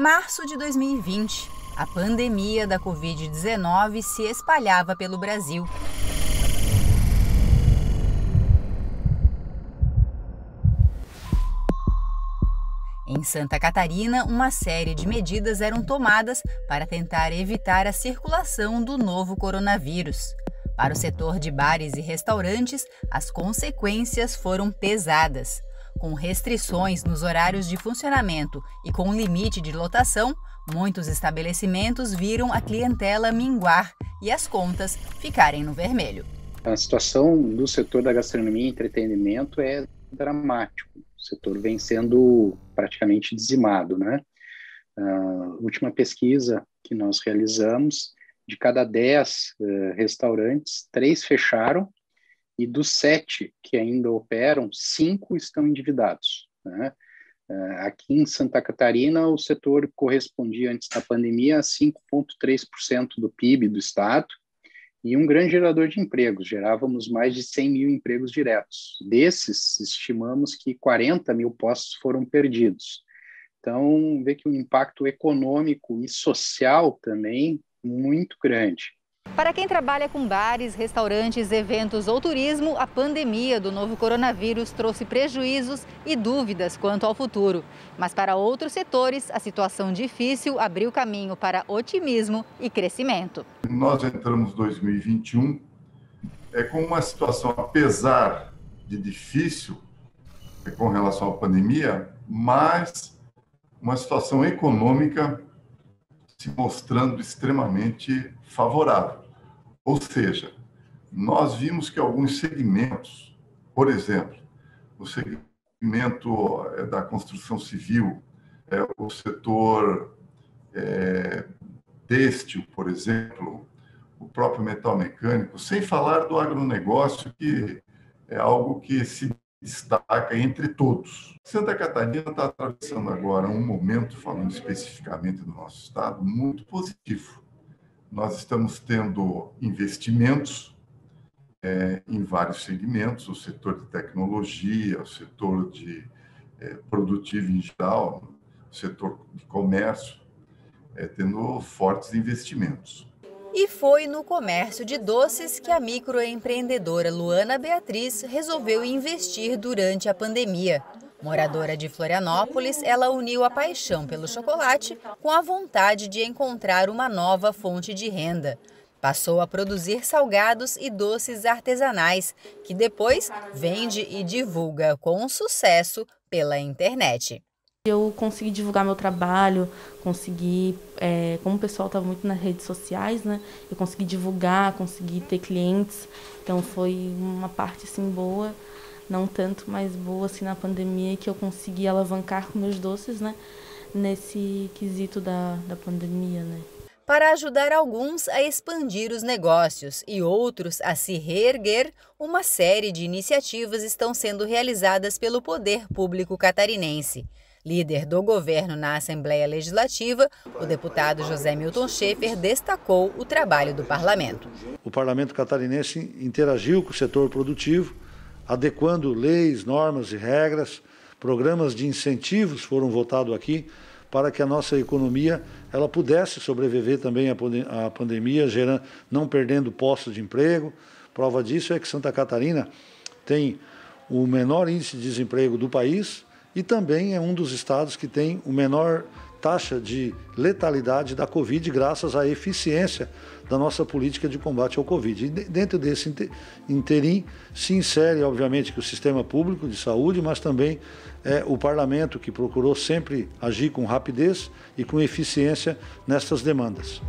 Março de 2020. A pandemia da Covid-19 se espalhava pelo Brasil. Em Santa Catarina, uma série de medidas eram tomadas para tentar evitar a circulação do novo coronavírus. Para o setor de bares e restaurantes, as consequências foram pesadas. Com restrições nos horários de funcionamento e com limite de lotação, muitos estabelecimentos viram a clientela minguar e as contas ficarem no vermelho. A situação do setor da gastronomia e entretenimento é dramática. O setor vem sendo praticamente dizimado, né? A última pesquisa que nós realizamos, de cada 10 uh, eh, restaurantes, três fecharam e dos sete que ainda operam, cinco estão endividados. Né? Uh, aqui em Santa Catarina, o setor correspondia antes da pandemia a 5,3% do PIB do estado e um grande gerador de empregos. Gerávamos mais de 100 mil empregos diretos. Desses, estimamos que 40 mil postos foram perdidos. Então, vê que o impacto econômico e social também muito grande. Para quem trabalha com bares, restaurantes, eventos ou turismo, a pandemia do novo coronavírus trouxe prejuízos e dúvidas quanto ao futuro. Mas para outros setores, a situação difícil abriu caminho para otimismo e crescimento. Nós entramos 2021 é, com uma situação, apesar de difícil é, com relação à pandemia, mas uma situação econômica se mostrando extremamente favorável. Ou seja, nós vimos que alguns segmentos, por exemplo, o segmento eh, da construção civil, é, o setor é, têxtil, por exemplo, o próprio metal mecânico, sem falar do agronegócio, que é algo que se destaca entre todos. Santa Catarina está atravessando agora um momento, falando especificamente do nosso estado, muito positivo. Nós estamos tendo investimentos é, em vários segmentos, o setor de tecnologia, o setor de é, produtivo em geral, o setor de comércio, é, tendo fortes investimentos. E foi no comércio de doces que a microempreendedora Luana Beatriz resolveu investir durante a pandemia. Moradora de Florianópolis, ela uniu a paixão pelo chocolate com a vontade de encontrar uma nova fonte de renda. Passou a produzir salgados e doces artesanais, que depois vende e divulga com sucesso pela internet. Eu consegui divulgar meu trabalho, consegui, é, como o pessoal estava muito nas redes sociais, né? Eu consegui divulgar, consegui ter clientes, então foi uma parte assim boa, não tanto mais boa assim na pandemia que eu consegui alavancar com meus doces, né? Nesse quesito da, da pandemia, né? para ajudar alguns a expandir os negócios e outros a se reerguer, uma série de iniciativas estão sendo realizadas pelo poder público catarinense. Líder do governo na Assembleia Legislativa, o deputado José Milton Schaefer destacou o trabalho do parlamento. O parlamento catarinense interagiu com o setor produtivo, adequando leis, normas e regras, programas de incentivos foram votados aqui para que a nossa economia ela pudesse sobreviver também à pandemia, gerando, não perdendo postos de emprego. Prova disso é que Santa Catarina tem o menor índice de desemprego do país, e também é um dos estados que tem o menor taxa de letalidade da Covid, graças à eficiência da nossa política de combate ao Covid. E dentro desse interim se insere, obviamente, que o sistema público de saúde, mas também é, o parlamento, que procurou sempre agir com rapidez e com eficiência nestas demandas.